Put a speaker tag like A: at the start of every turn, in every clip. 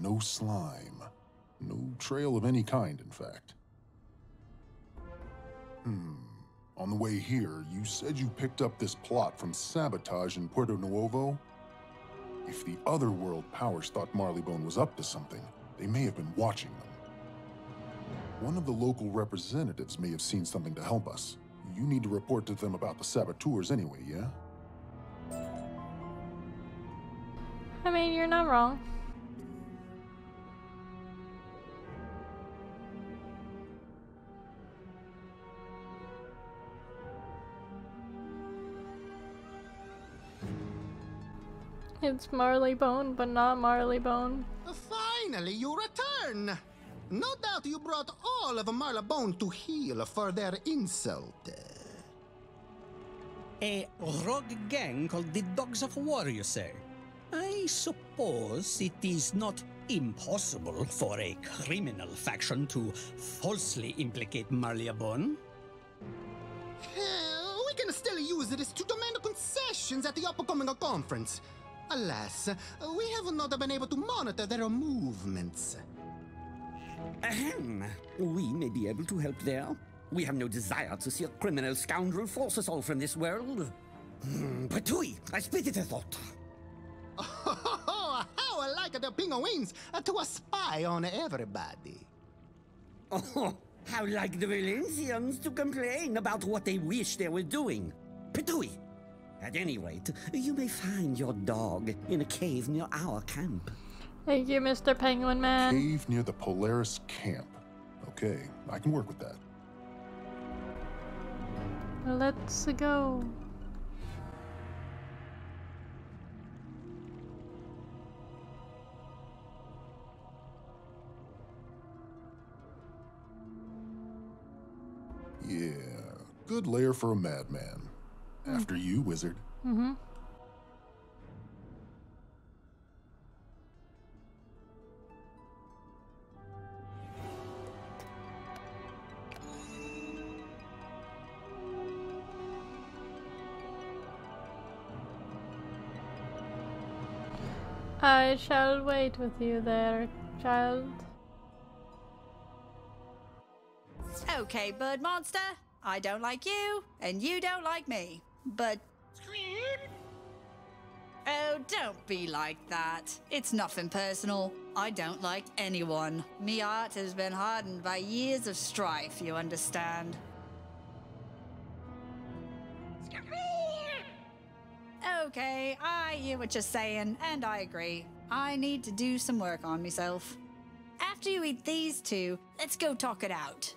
A: no slime. No trail of any kind, in fact. Hmm. On the way here, you said you picked up this plot from sabotage in Puerto Nuevo? If the other world powers thought Marleybone was up to something, they may have been watching them. One of the local representatives may have seen something to help us. You need to report to them about the saboteurs anyway, yeah?
B: I mean, you're not wrong. It's Marleybone, but not Marleybone.
C: Finally, you return! No doubt you brought all of Marleybone to heal for their insult.
D: A rogue gang called the Dogs of War, you say? I suppose it is not impossible for a criminal faction to falsely implicate Marleybone.
C: Uh, we can still use this to demand concessions at the upcoming conference. Alas, we have not been able to monitor their movements.
E: Ahem. We may be able to help there. We have no desire to see a criminal scoundrel force us all from this world. Hmm, Patui, I spit it a thought.
C: Oh, how I like the penguins to spy on everybody.
E: Oh, how like the Valencians to complain about what they wish they were doing. Patui, at any rate, you may find your dog in a cave near our camp.
B: Thank you, Mr. Penguin Man.
A: Cave near the Polaris camp. Okay, I can work with that.
B: Let's go.
A: Yeah, good lair for a madman. After you, wizard.
B: Mm-hmm. I shall wait with you there, child.
F: Okay, bird monster. I don't like you, and you don't like me. But. Oh, don't be like that. It's nothing personal. I don't like anyone. Me heart has been hardened by years of strife, you understand? Okay, I hear what you're saying, and I agree. I need to do some work on myself. After you eat these two, let's go talk it out.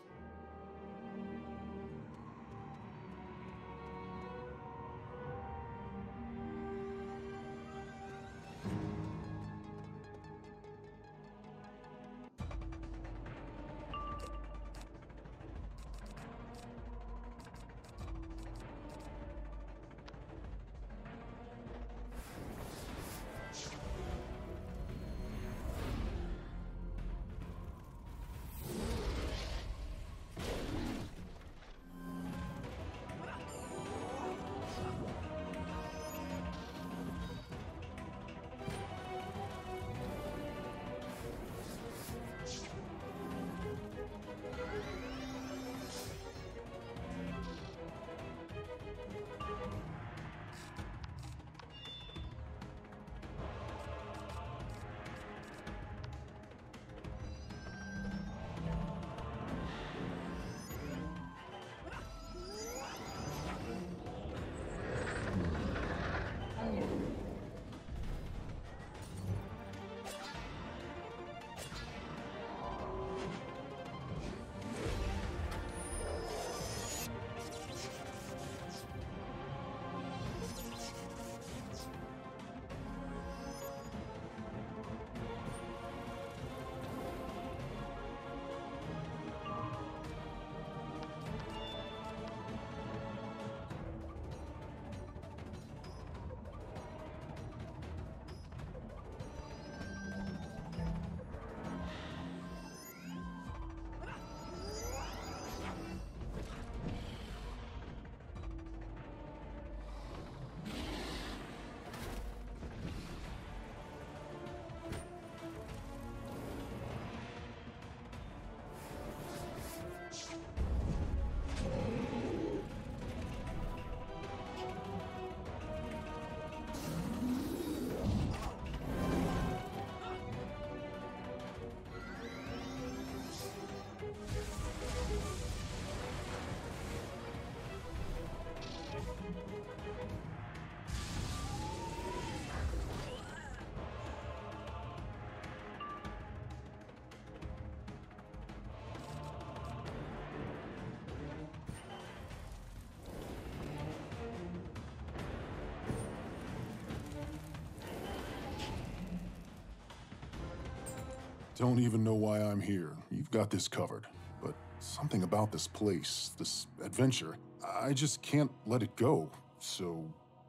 A: Don't even know why I'm here. You've got this covered. But something about this place, this adventure, I just can't let it go. So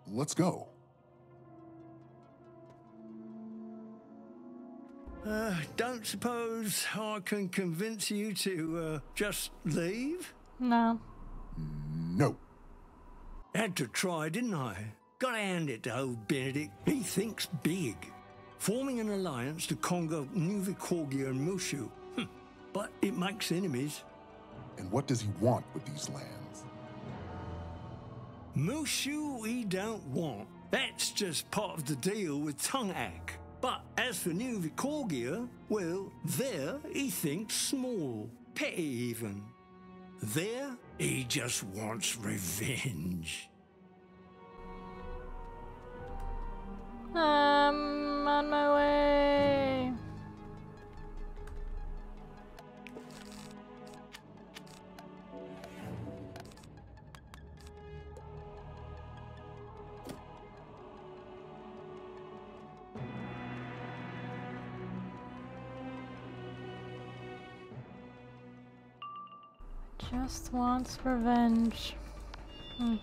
A: let's go.
G: Uh, don't suppose I can convince you to uh, just leave?
B: No.
A: No.
G: Had to try, didn't I? Gotta hand it to old Benedict. He thinks big. Forming an alliance to conquer New Vicorgia and Mushu. Hm, But it makes enemies.
A: And what does he want with these lands?
G: Mushu he don't want. That's just part of the deal with Tungok. But as for New Vicorgia, well, there he thinks small, petty even. There he just wants revenge.
B: I'm on my way. Just wants revenge. Hmm.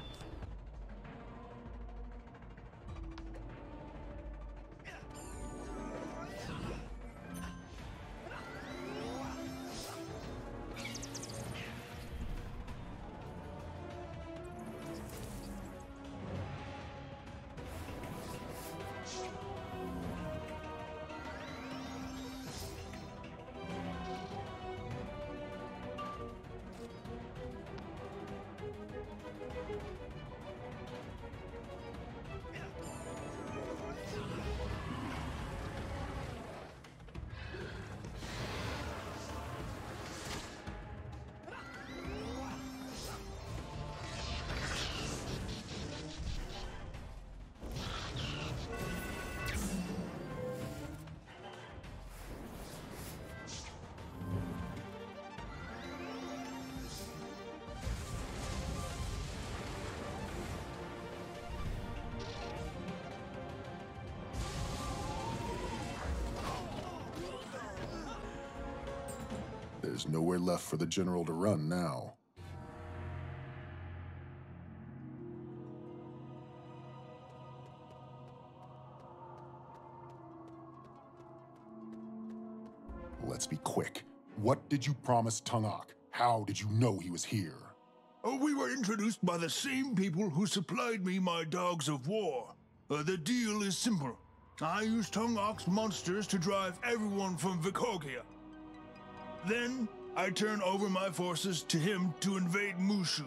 A: There's nowhere left for the General to run now. Let's be quick. What did you promise Tungok? How did you know he was here?
H: Oh, we were introduced by the same people who supplied me my dogs of war. Uh, the deal is simple. I use Tungok's monsters to drive everyone from Vicorgia. Then I turn over my forces to him to invade Mushu,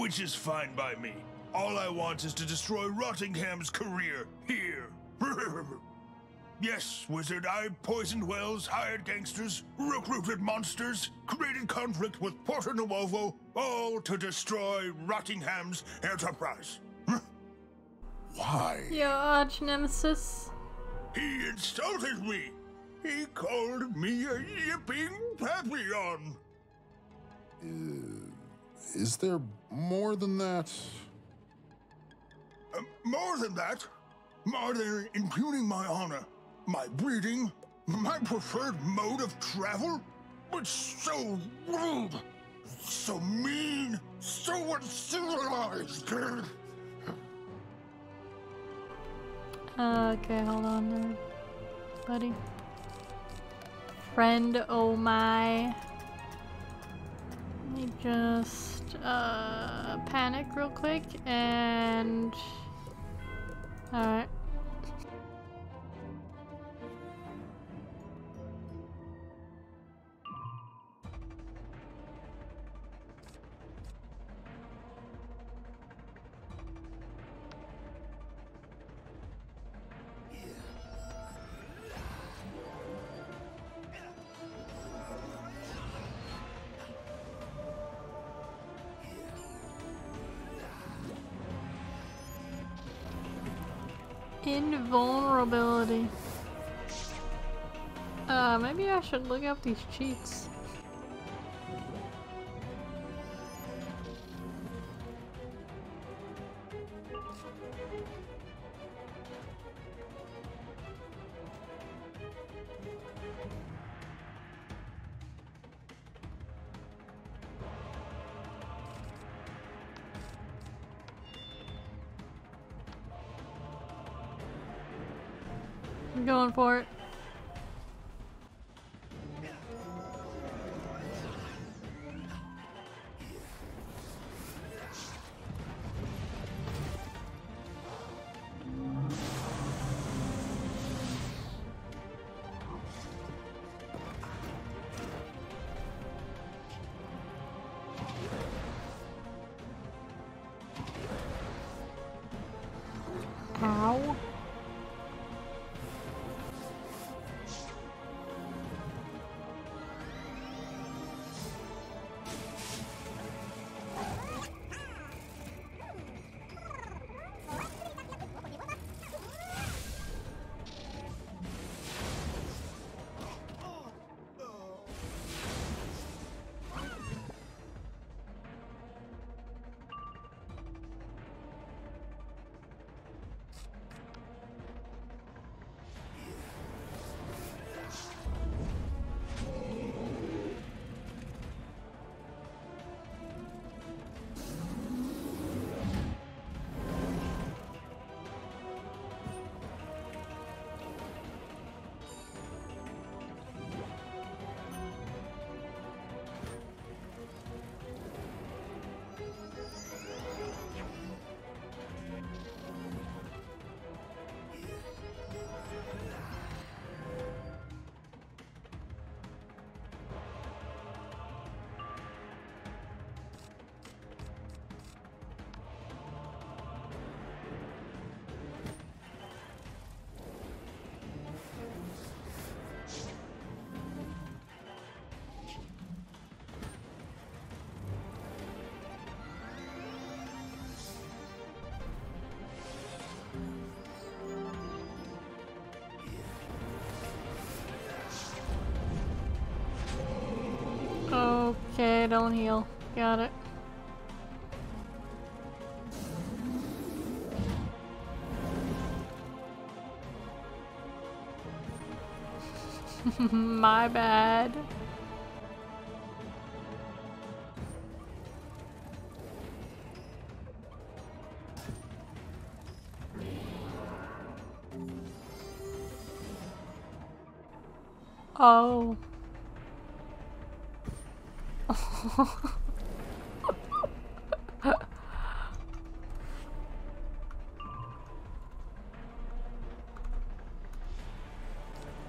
H: which is fine by me. All I want is to destroy Rottingham's career here. yes, wizard, I poisoned wells, hired gangsters, recruited monsters, created conflict with Porto Nuovo, all to destroy Rottingham's enterprise.
A: Why?
B: Your arch nemesis.
H: He insulted me. He called me a yipping papillon.
A: Is there more than that?
H: Uh, more than that, more than impugning my honor, my breeding, my preferred mode of travel, but so rude, so mean, so uncivilized.
B: Okay, hold on there, buddy. Friend, oh my. Let me just uh, panic real quick and. Alright. Invulnerability. Uh, maybe I should look up these cheats. I'm going for it. Okay, don't heal. Got it. My bad. Oh.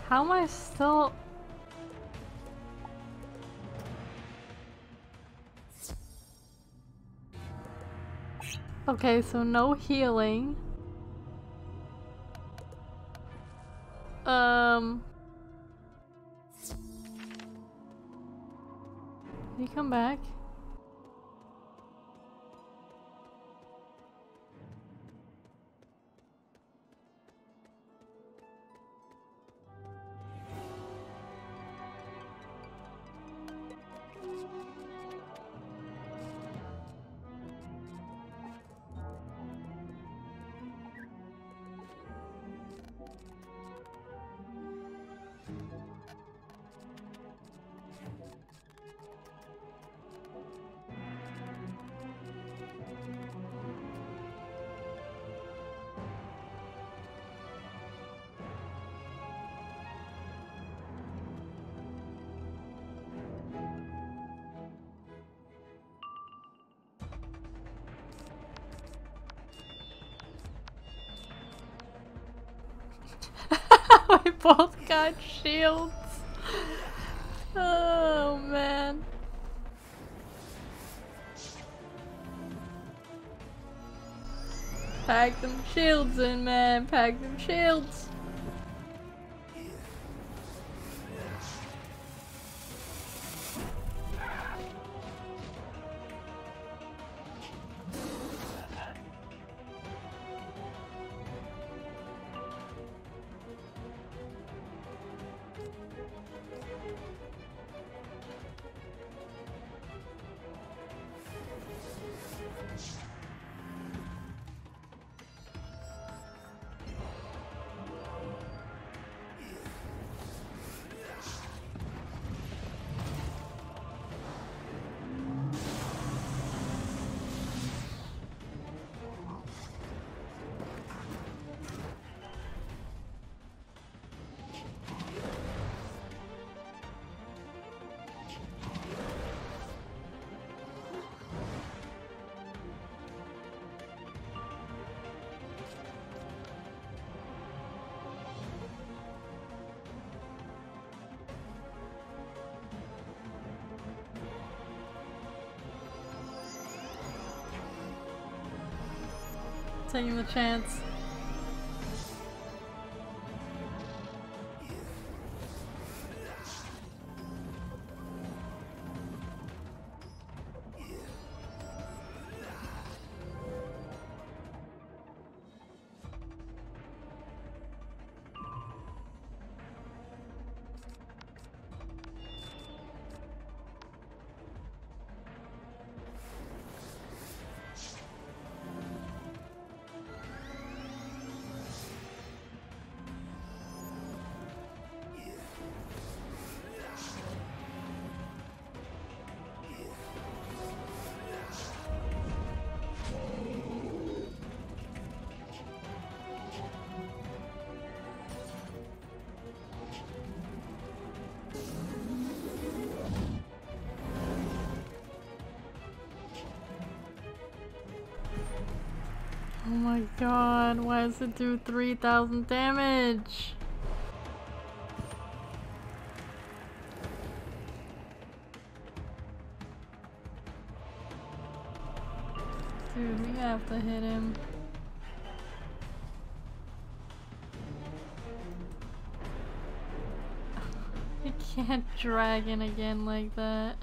B: How am I still... Okay, so no healing. Um... you come back? Both got shields. Oh man. Pack them shields in, man. Pack them shields. Taking the chance. My god, why does it do 3000 damage? Dude, we have to hit him. I can't dragon again like that.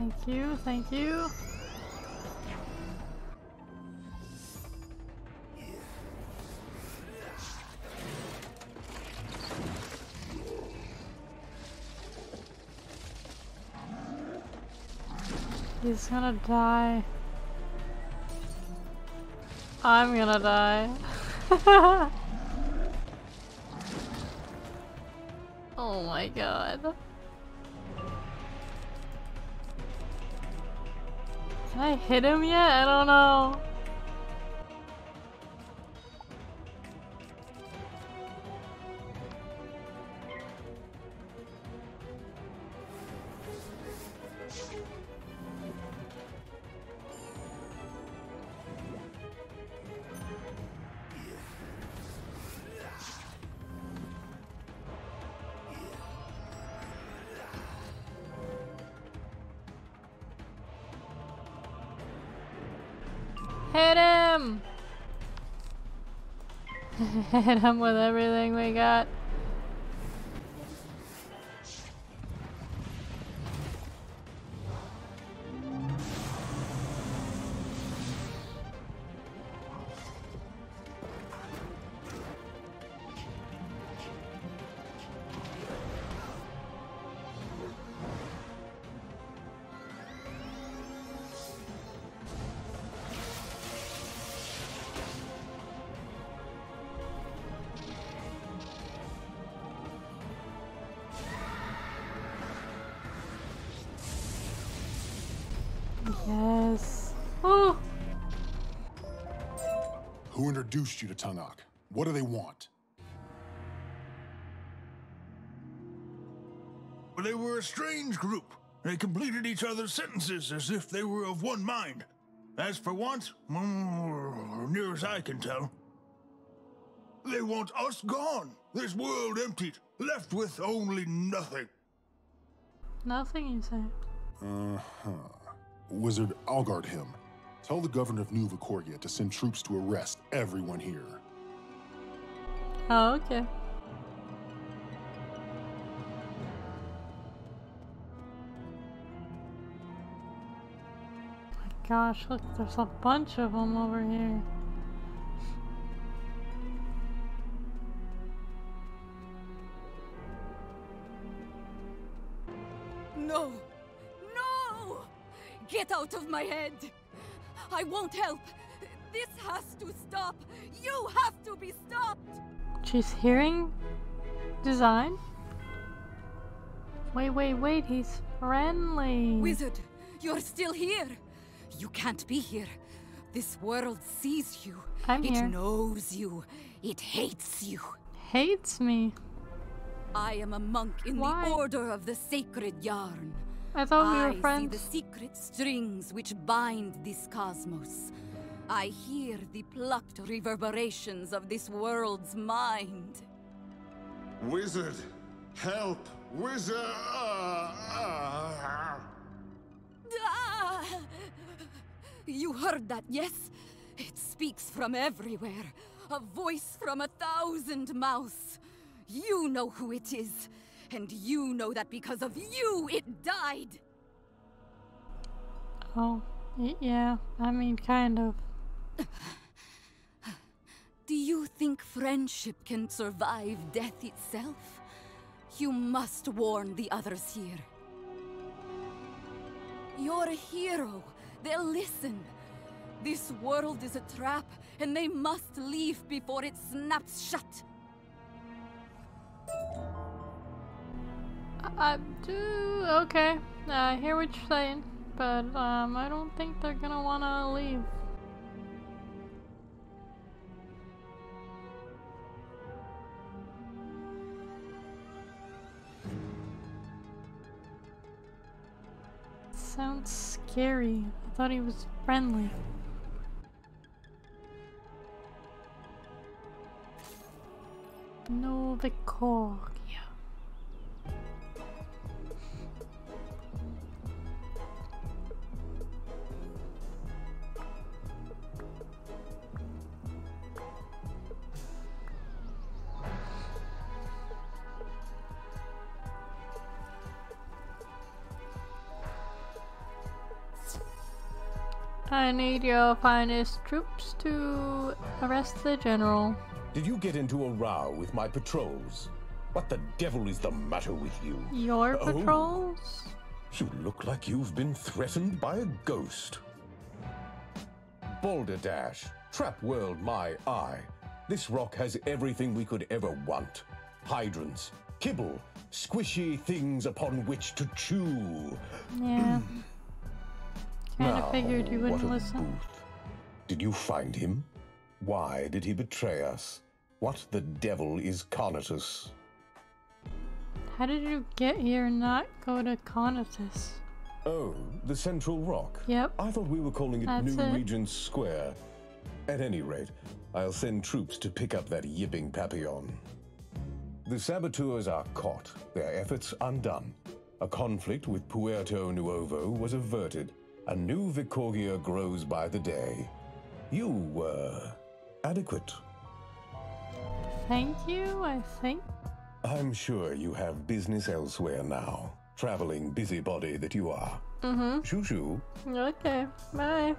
B: Thank you, thank you. He's gonna die. I'm gonna die. oh my god. Can I hit him yet? I don't know. Hit him! Hit him with everything we got.
A: Who introduced you to Tungok? What do they want?
H: Well, they were a strange group. They completed each other's sentences as if they were of one mind. As for want, mm, near as I can tell, they want us gone. This world emptied, left with only nothing.
B: Nothing you say.
A: Uh-huh. Wizard, I'll guard him. Tell the governor of New Vicorgia to send troops to arrest everyone here.
B: Oh, okay. My gosh, look, there's a bunch of them over here.
I: No! No! Get out of my head! I won't help! This has to stop! You have to be stopped!
B: She's hearing design. Wait, wait, wait. He's friendly.
I: Wizard, you're still here. You can't be here. This world sees you.
B: I'm
I: it
B: here.
I: knows you. It hates you.
B: Hates me.
I: I am a monk in
B: Why?
I: the Order of the Sacred Yarn.
B: I thought we
I: I
B: were
I: see the secret strings which bind this cosmos. I hear the plucked reverberations of this world's mind.
J: Wizard, help! Wizard! Ah!
I: You heard that, yes? It speaks from everywhere. A voice from a thousand mouths. You know who it is. And you know that because of you, it died.
B: Oh, yeah. I mean, kind of.
I: Do you think friendship can survive death itself? You must warn the others here. You're a hero. They'll listen. This world is a trap, and they must leave before it snaps shut.
B: I do. Okay. I hear what you're saying. But, um, I don't think they're gonna wanna leave. Sounds scary. I thought he was friendly. No I need your finest troops to arrest the general.
K: Did you get into a row with my patrols? What the devil is the matter with you?
B: Your
K: Oh.
B: patrols?
K: You look like you've been threatened by a ghost. Balderdash, Trap World My Eye. This rock has everything we could ever want. Hydrants, kibble, squishy things upon which to chew.
B: Yeah. Kinda figured you wouldn't
K: of
B: listen.
K: Booth? Did you find him? Why did he betray us? What the devil is Conatus?
B: How did you get here and not go to Conatus?
K: Oh, the Central Rock?
B: Yep.
K: I thought we were calling it
B: That's
K: New
B: it.
K: Regent Square. At any rate, I'll send troops to pick up that yipping Papillon. The saboteurs are caught, their efforts undone. A conflict with Puerto Nuovo was averted. A new Vicorgia grows by the day. You were adequate.
B: Thank you, I think.
K: I'm sure you have business elsewhere now. Traveling busybody that you are.
B: Mm-hmm.
K: Shoo shoo.
B: Okay, bye.